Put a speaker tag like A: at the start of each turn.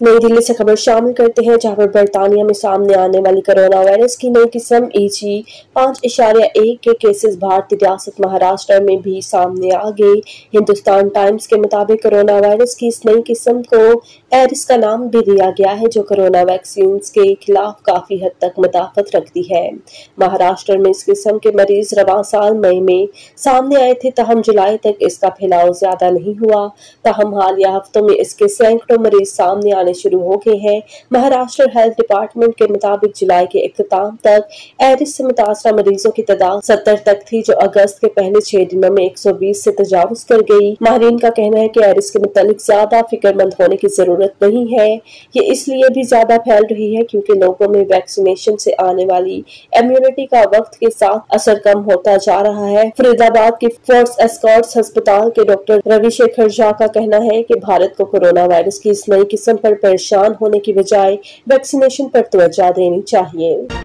A: नई दिल्ली से खबर शामिल करते हैं, जहाँ पर बरतानिया में सामने आने वाली कोरोना वायरस की नई किस्म ए जी पाँच इशारिया एक के केसेस भारतीय रियासत महाराष्ट्र में भी सामने आ गए। हिंदुस्तान टाइम्स के मुताबिक कोरोना वायरस की इस नई किस्म को एरिस का नाम भी दिया गया है, जो कोरोना वैक्सीन के खिलाफ काफ़ी हद तक मुदाफत रखती है। महाराष्ट्र में इस किस्म के मरीज़ रवा साल मई में सामने आए थे, तहम जुलाई तक इसका फैलाव ज़्यादा नहीं हुआ। तहम हालिया हफ्तों में इसके सैकड़ों मरीज़ सामने आने शुरू हो गए हैं। महाराष्ट्र हेल्थ डिपार्टमेंट के मुताबिक जुलाई के अख्ताम तक एरिस से मुतासरा मरीजों की तादाद सत्तर तक थी, जो अगस्त के पहले छह दिनों में 120 से तजावज कर गई। माहरीन का कहना है की एरिस के मुतालिक ज़्यादा फिक्रमंद होने की ज़रूरत नहीं है। ये इसलिए भी ज़्यादा फैल रही है क्योंकि लोगों में वैक्सीनेशन से आने वाली इम्यूनिटी का वक्त के साथ असर कम होता जा रहा है। फरीदाबाद के फोर्स एस्कॉर्ट्स अस्पताल के डॉक्टर रविशेखर झा का कहना है कि भारत को कोरोना वायरस की इस नई किस्म पर परेशान होने की बजाय वैक्सीनेशन पर तवज्जा देनी चाहिए।